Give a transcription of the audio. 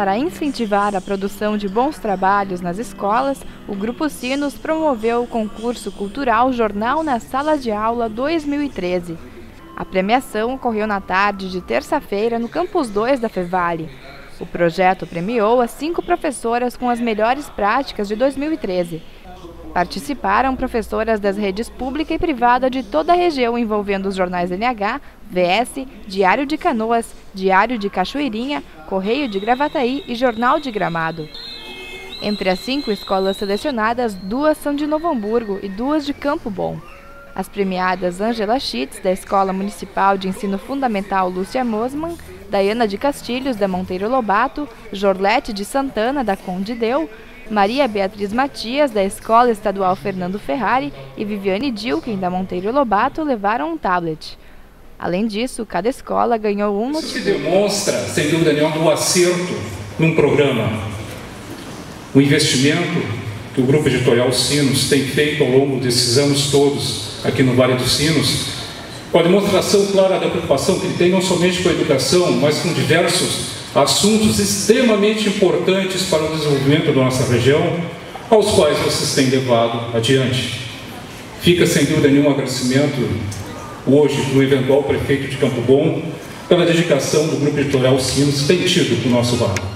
Para incentivar a produção de bons trabalhos nas escolas, o Grupo Sinos promoveu o concurso cultural Jornal na Sala de Aula 2013. A premiação ocorreu na tarde de terça-feira no Campus 2 da Fevale. O projeto premiou as cinco professoras com as melhores práticas de 2013. Participaram professoras das redes pública e privada de toda a região, envolvendo os jornais NH, VS, Diário de Canoas, Diário de Cachoeirinha, Correio de Gravataí e Jornal de Gramado. Entre as cinco escolas selecionadas, duas são de Novo Hamburgo e duas de Campo Bom. As premiadas Angela Schitz, da Escola Municipal de Ensino Fundamental Lúcia Mosman, Daiana de Castilhos, da Monteiro Lobato, Jorlete de Santana, da Conde Deu, Maria Beatriz Matias, da Escola Estadual Fernando Ferrari, e Viviane Dilken, da Monteiro Lobato, levaram um tablet. Além disso, cada escola ganhou um. Isso que demonstra, sem dúvida nenhuma, o acerto num programa. O investimento que o Grupo Editorial Sinos tem feito ao longo desses anos todos aqui no Vale dos Sinos, com a demonstração clara da preocupação que ele tem não somente com a educação, mas com diversos assuntos extremamente importantes para o desenvolvimento da nossa região, aos quais vocês têm levado adiante. Fica sem dúvida nenhum agradecimento hoje no eventual prefeito de Campo Bom pela dedicação do Grupo Editorial Sinos tem tido para o nosso bairro.